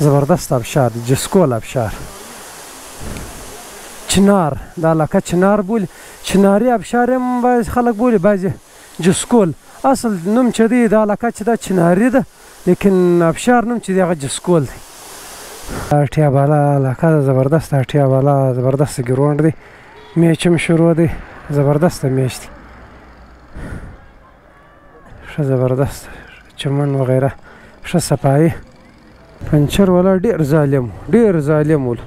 زبردست ابشار دی جسکول ابشار چنار دا لکه چنار بولی چناری ابشار هم بعضې خلک بولی بعضې جسکول اصل نوم چې دی دا لکه چې دا چناری ده لیکن ابشار نوم چې دی هغه جسکول دی اړتیا بالا لکه ده زبردست اړتیا بالا زبردست ګروند دی میچ هم شروع دی زبردست میچ دی ښه زبردست چمن وغیره ښه صفایي پنچر ولا ډیر ظالم ډیر ظالم ول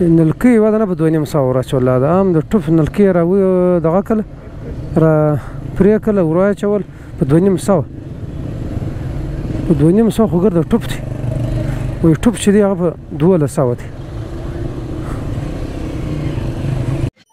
نلکی و نه په دوه نیم سو را چول دا ام د ټف نلکی را و دغه کله را پرې کله ورا چول په دوه نیم سو په دوه نیم سو خو ګر د ټف دی وي ټف چې دی هغه په دوه لسو دی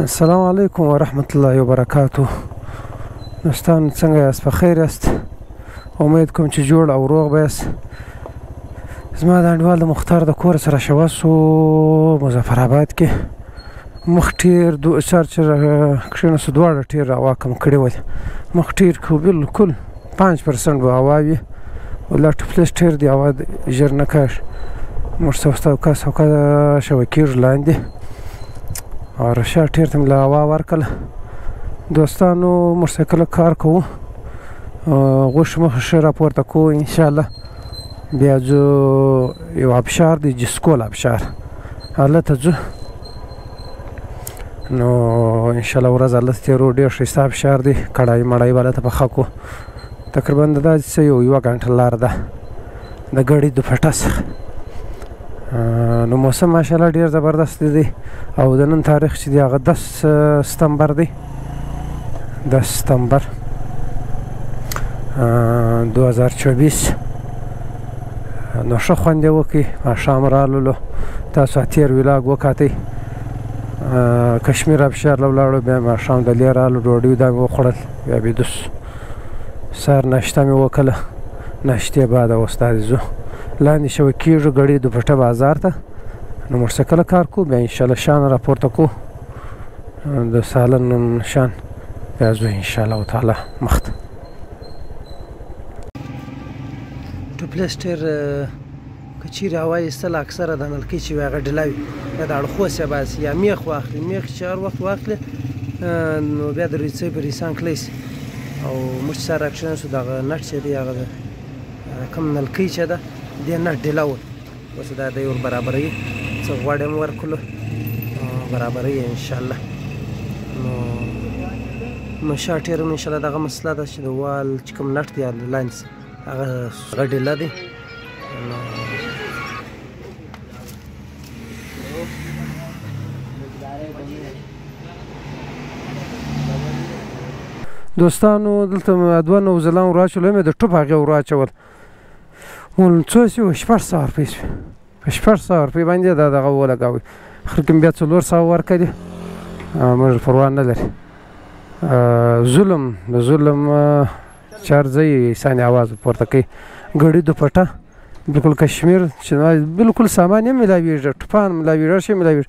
السلام علیکم ورحمت الله وبرکاتو دوستان څنګه یاست په خیر یاست امید کوم چې جوړ او روغ به یاست زما د انډوال د مختار د کور سره شوه سو مظفر آباد کې مخ ټیر دو چار چې کښینو سو دواړه ټیر هوا کم کړی و مخ ټیر کو بالکل 5 پرسنټ به هوا وي ولا ټفلس ټیر دی هوا ژر نه کاش موږ سوستا او کاس او کا شو کیر لاندې او رشا ټیر تم لا هوا ورکل دوستانو موږ سره کار کوو غوښ مخ شرا پورته کو ان شاء الله بیا ځو یو ابشار دی جسکول ابشار هلته ځو نو ان شاء الله ورځ هلته تیرو ډیر ښایسته ابشار دی کړای مړای به هلته پخه کو تقریبا د داسې څه یو یوه ګنټه لار ده د ګړي د پټه څخه نو موسم ماشاءالله ډیر زبردست دی او د نن تاریخ چې دی هغه دس ستمبر دی دس ستمبر دوه هزار چوبیس نو ښه خوند یې وکړي ماښام رالولو تاسو تېر ولاګ وکاتی کشمیر ابشار له ولاړو بیا ماښام د لې رالو ډوډۍ دا مې وخوړل بیا بیدوس سهار ناشته مې وکړه ناشتې بعد اوس دا ځو لاندې شو کېږو ګړې دوپټه بازار ته نو موټرسایکل کار کو بیا انشاءالله شان راپورته کو د سالن نن شان بیا زو ان شاء الله تعالی مخت ټو پلاسټر کچیر هوا ایستل اکثره د نلکې چې هغه ډلاوي یا د اړخو سه باس یا میخ واخلي میخ چې هر وخت واخلي نو بیا د ریڅې پر انسان کلیس او موږ سره اکشن سو دغه نټ چې دی هغه کم نلکې چې ده د نټ ډلاوي اوس دا دی ور برابروي څه غوړې هم ورکړلو برابروي یې انشاءالله نو نو شا ټیر هم انشاءالله دغه مسله ده چې د وال چې کوم نټ دی لاندې هغه غډې لا دی دوستانو دلته دوه نوزلان وراچول مې د ټوپ هغه وراچول مول څو سی او شپږ سو روپۍ شو په شپږ سو روپۍ باندې دا دغه ولګاوه خر کوم بیا څلور سو ورکړي موږ پروا نه لري ظلم د ظلم چار ځای انسان आवाज پورته کوي غړي دوپټه بالکل کشمیر چې بالکل سامان یې ملاویږي ټپان ملاویږي شي ملاویږي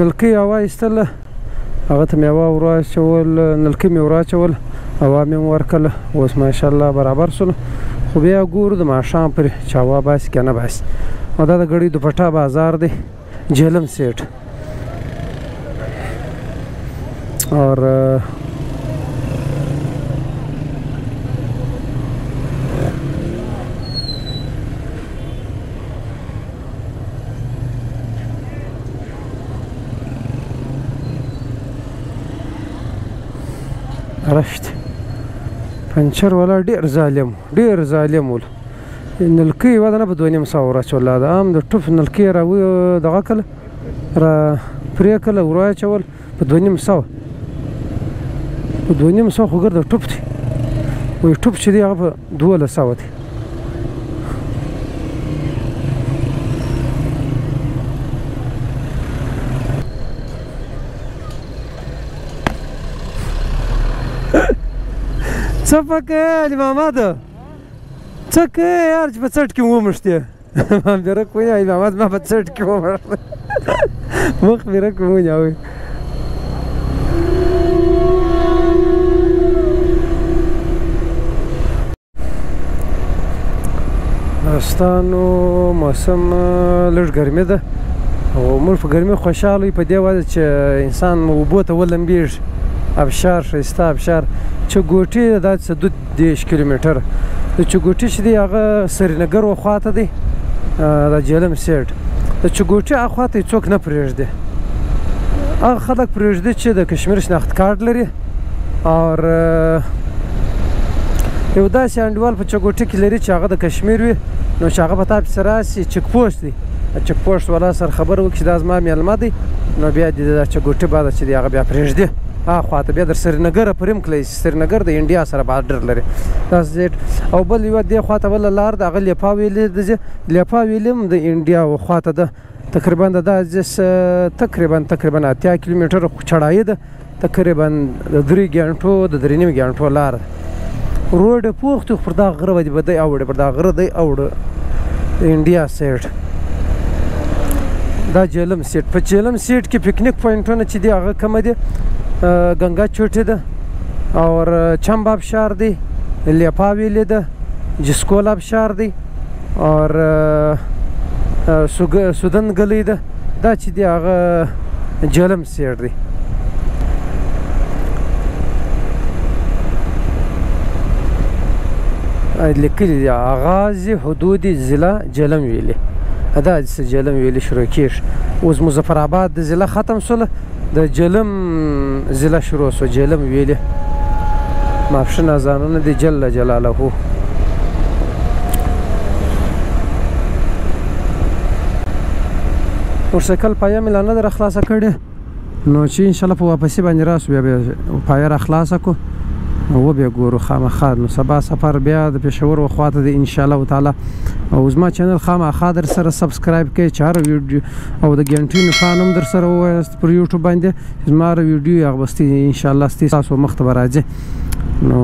نلکۍ هوا ایستله هغه ته مې هوا وراچول نلکۍ مې وراچول هوا مې ورکله اوس ماشاءالله برابر شول خو بیا ګورو د ماښام پرې چې هوا باسي که نه باسي او دا د ګړۍ دوپټا بازار دی جهلم سیټ اور رشت پنچر ولا ډیر ظالم ډیر ظالم ول نلکی ودنه په دونیم سو راچ ولا دا ام د ټف نلکی را دغه کله را پرې کله ورا چول په دوه نیم سوه په دوه نیم سوه خو ګرده ټوپ دی وایي ټوپ چې دی هغه په دوولس سوه دی څه پکې علي محمد څه کې یار چې په څټ کې ومشتې من به رک ونیا این آمد من به چرت که بابر مخ به رک ونیا وی افغانستانو موسم لږ ګرمي ده او موږ په ګرمي خوشاله په دې وجه چې انسان اوبو ته ولمبېږي ابشار ښایسته ابشار چې ګوټې داسې دود دېرش کیلومتر د چګوټي چې دی هغه سرینګر و خوا ته دی د جیلم سیډ د چګوټي اخوا ته څوک نه پرېږدي هغه خلک پرېږدي چې د کشمیر شناخت کارت لري او یو داسې انډیوال په چګوټي کې لري چې هغه د کشمیر وي نو چې هغه په تا پسې راسي چک پوسټ دی چک پوسټ والا سره خبر وکړي چې دا زما میلمه دی نو بیا د چګوټي بعد چې دی هغه بیا پرېږدي اخوا ته بیا در سرینګر پریم کلی سرینګر د انډیا سره بارډر لري تاسو زیډ او بل یو دی خواته بل لار د غل لپا ویلې د لپا ویلم د انډیا او خواته د تقریبا د دازس تقریبا تقریبا 80 کیلومتر چړای ده تقریبا د درې غنټو د درې نیم غنټو لار روډ پورته پر دا غره باندې بده اوړه پر دا غره دی اوړه انډیا سیټ دا جلم سیټ په چیلم سیټ کې پکنیک پوینټونه چې دی هغه کوم دي ګنگا چوټي ده او چمب ابشار دی لیپا ویلی ده جسکول ابشار دی او سودن ګلی ده دا چې دی هغه جلم سیر دی لیکلی دی اغاز حدود ضلع جهلم ویلی ادا دې څه جهلم ویلی شروع کیږي اوس مظفر آباد د ضلع ختم سوله د جهلم ضلع شروع سو جهلم ویلی مافشن ازانونه دې جل جلاله موټرسایکل پایه مې لا نه در خلاصه کړې نو چی انشاءالله په واپسی باندې راسو بیا به پایه را خلاصه کو و بیا ګورو خامخا نو سبا سفر بیا د پېښور و خواته دی انشاءالله تعالی او زما چینل خامخا در سره سبسکرایب کړئ چې هر ویډیو او د ګینټی نښان هم در سره وایست پر یوټیوب باندې زما هر ویډیو هغه بستی انشاءالله ستاسو مخ ته راځي نو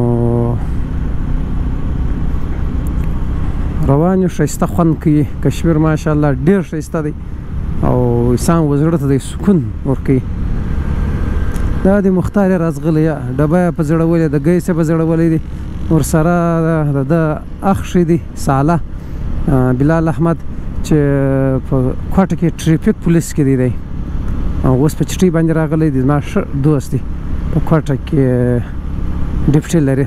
روان یو ښایسته خوند کوي کشمیر ماشاءالله ډیر ښایسته دی او انسان وزړه ته د سکون ورکي دا د مختار رازغلی ډبه په زړه ولې د ګیسه په زړه ولې دي ور سره د اخښ دي ساله بلال احمد چې په کوټه کې ټریفیک پولیس کې دی دی او اوس په چټي باندې راغلی دی ما ښه دوست دی په کوټه کې ډیپټي لري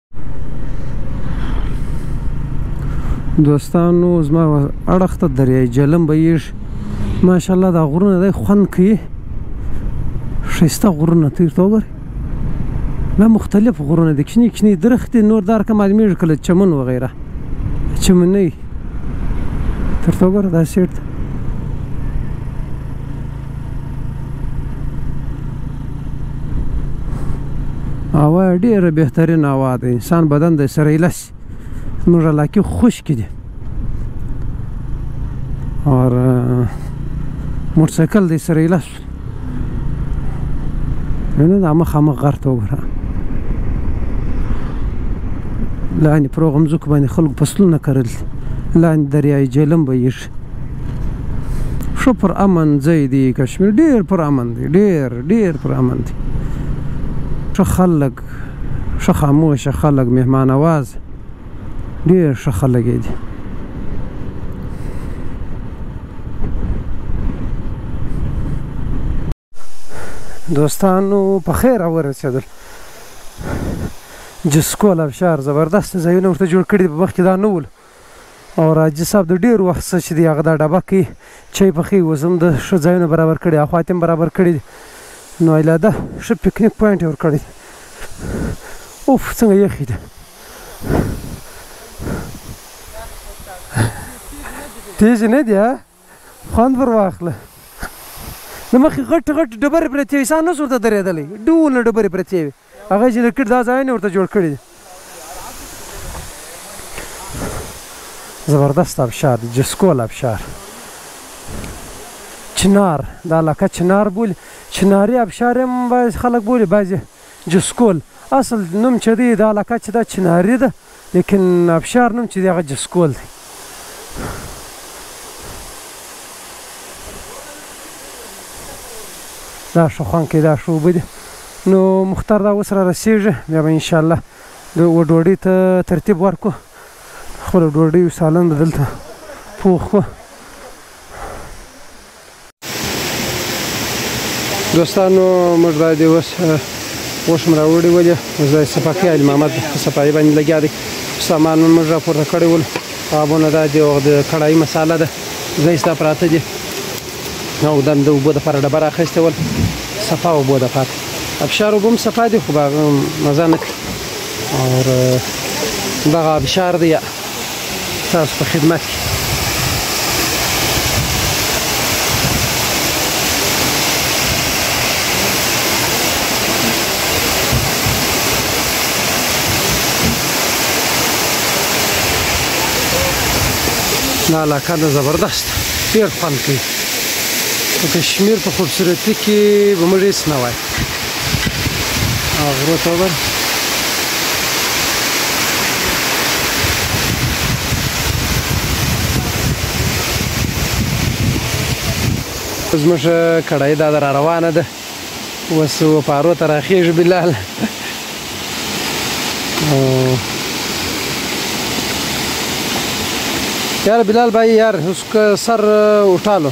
دوستانو زما اړخ ته دریای جلم به یې ماشاءالله دا غرونه د خوند کوي شسته غرونه تیر ته وګورئ دا مختلف غرونه دي کشنی کشنی درخت نور دار کوم معلومیږي کله چمن و غیره چمنې تر څو ګره دا سیټ هوا ډیره بهترین هوا ده انسان بدن د سره ایلس موږ لاکی خشک دي اور موټرسایکل د سره ایلس نه دا مخه مخ غرته وګوره لاندې پروغم ځکه باندې خلک فصلونه کرل لاندې دریای جلم به یې ښه پر امن ځای دی کشمیر ډیر پر امن دی ډیر ډیر پر امن دی ښه خلک ښه خاموش خلک مهمان اواز ډیر ښه خلک دي دوستانو په خیر ورسېدل جسکول ابشار زبردست ځایونه ورته جوړ کړي په مخکې دا نه ول او راجي صاحب د ډیر وخت څخه چې دی هغه دا ډبه کوي چای پخوي اوس هم د ښه ځایونه برابر کړي اخوا هم برابر کړي نو ایله ده ښه پکنیک پوینټ یې ورکړی اوف څنګه یخې دي تیز نه دی خوند ور واخله د مخې غټ غټ ډبرې پرتې وي سان نس ورته درېدلی ډول ډبرې پرتې وي هغه چې لکټ دا ځایونه ورته جوړ کړي دي زبردست ابشار دی جسکول ابشار چنار دا لکه چنار بولي چناري ابشار هم بعضې خلک بولي بعضې جسکول اصل نوم چې دی دا لکه چې دا چناري ده لیکن ابشار نوم چې دی هغه جسکول دی دا ښه خوند کوي دا ښه اوبه دي نو مختار دا اوس را رسېږي بیا به انشاءالله د و ډوډۍ ته ترتیب ورکړو خپله ډوډۍ سالن به دلته پوخ کړو دوستانو موږ دا دی اوس وښم راوړي ولې موږ د صفاقي علي محمد صفايي باندې لګیا دی سامان موږ راپورته کړی ول آبونه دا دی او د کړای مساله ده غیس دا پراته دي نو د د وبو د پر ډبر اخیسته ول صفا وبو د پر ابشار وبم صفا دي خو باغ مزه نه کوي او دا ابشار دی تاسو په خدمت کې دا علاقه ده زبردست ډیر خوند کوي په کشمیر په خوبصورتي کې به موږ هیڅ نه وای اغرو تبر زموږ کړای دا در روانه ده وس و پارو تر اخیږي بلال یار بلال بای یار اوس سر اٹھالو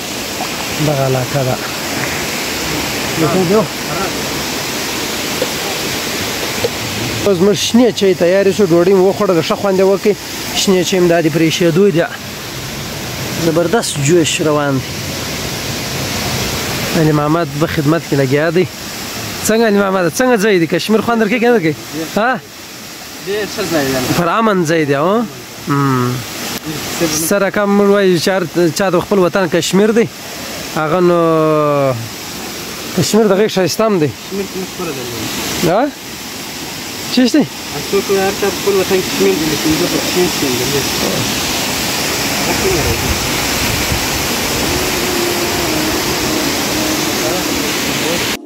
دغه علاقه ده اوس موږ شنې چای تیارې شو ډوډۍ مو وخوړله ښه خوند یې وکړي شنې چای هم دا د پرېښېدو ده زبردست جوش روان دی علي محمد په خدمت کې لګیا دی څنګه علي محمد څنګه ځای دی کشمیر خوند درکې کنه درکې ها پر امن ځای دی او سره کم موږ وایو چا د خپل وطن کشمیر دی هغه نو کشمیر دغه ښایسته هم دی دا چی شته څوک هر چا خپل وطن کشمیر دی چې زه پکې شم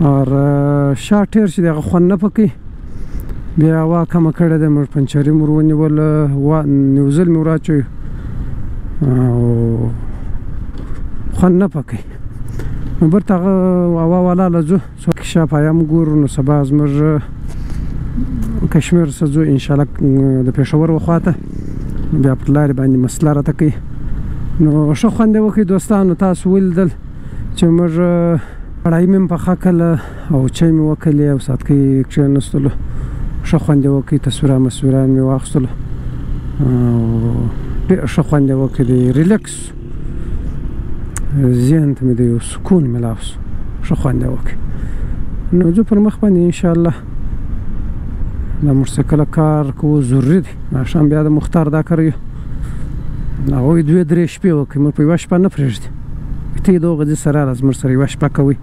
او شا ټیر چې دغه خوند نه پکې بیا هوا کمه کړې ده موږ پنچري مور ونیول و نیوزل مې وراچوي او خوند نه پکې نو برته هغه هوا والا له ځو څو شا پایم ګورو نو سبا زموږ کشمیر څه ځو انشاءالله د پېښور وخواته بیا پر لارې باندې مسله راته کوي نو ښه خوند یې وکړي دوستانو تاسو ولیدل چې موږ کړای مې پخه کله او چای مې وکړې او ساتکې کښېنستلو ښه خوند یې وکړ تصویره مسویره مې واخیستلو ډېر ښه خوند یې وکړ دی ریلیکس ذهن ته مې د یو سکون ملاو شو ښه خوند یې وکړ نو زه پر مخ باندې انشاءالله د موټرسایکل کار کوو ضروري دی ماښام بیا د مختار دا کار یو هغوی دوې درې شپې وکړي موږ په یوه شپه نه پرېږدي ته یې دوغه دې سره راز مر سره یوه شپه کوي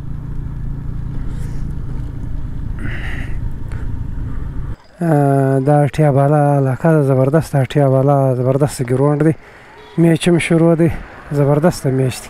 دا اړتیا بالا علاقه ده زبردست اړتیا بالا زبردست ګروند دی میچ هم شروع دی زبردست میچ دی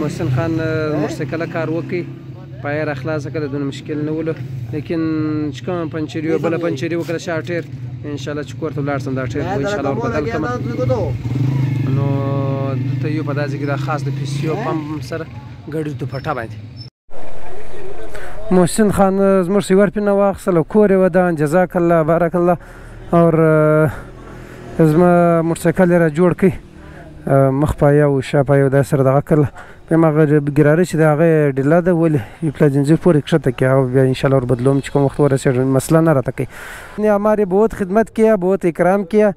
محسن خان موټرسایکل کار وکي پای را خلاص کړه دونه مشکل نه ول لیکن چې کوم پنچری او بل پنچری وکړه شارټر ان شاء الله چې کوړ ته لاړ سم دا ټیر ان شاء الله ور بدل کما نو ته یو په داسې کې دا خاص د پیسیو پمپ سره ګړی ته پټه باندې محسن خان زموږ سیور پې نه واخیستل او کور یې ودان جزاک الله بارک الله او زما موټرسایکل را جوړ کړي مخ پایه او شا پایه دا سره دغه کړل په مغه ګراره چې دا هغه ډیلا ده ولې یو پلازنځي پورې کښته کې او بیا ان شاء الله بدلوم چې کوم وخت ورسېږم مسله نه راته کوي نه امر بہت خدمت کیا بہت اکرام کیا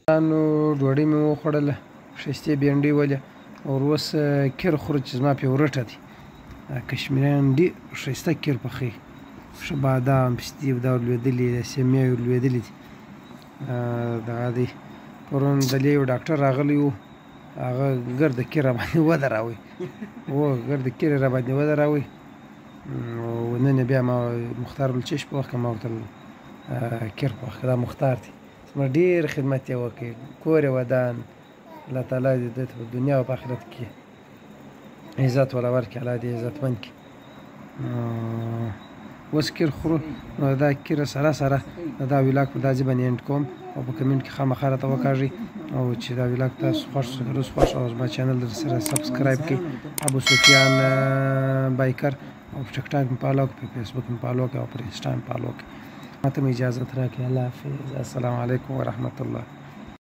ګرانو ډوډۍ مې وخوړله خشتې بینډي ولې او روس کیر خور چې زما فیورټ دی کشمیران دی خشته کیر پخې ښه بادام پستی دا لویدلې سیمه لویدلې دي دا دی پرون د لیو ډاکټر راغلی وو هغه ګرد کې را باندې ودراوي و ګرد کې را باندې ودراوي او نن بیا ما مختار الچش په وخت ما وتل کیر په وخت دا مختار دی زما ډیر خدمت یې وکړ کور یې ودان الله تعالی دې د په دنیا او آخرت کې عزت ولا ورکړي الله دې عزتمن کړي اوس کیر خورو نو دا کیر سره سره دا ویلاګ په داسې باندې انډ کوم او په کمنټ کې خامخا راته وکاږي او چې دا ویلاګ تاسو خوښ شو درس خوښ او زما چینل در سره سبسکرایب کړئ ابو سفیان بایکر او په ټیک ټاک مې فالو کړه په فیسبوک مې فالو کړه او پر انسټا مې فالو کړه ماته مې اجازه راکړي الله حافظ السلام علیکم ورحمت الله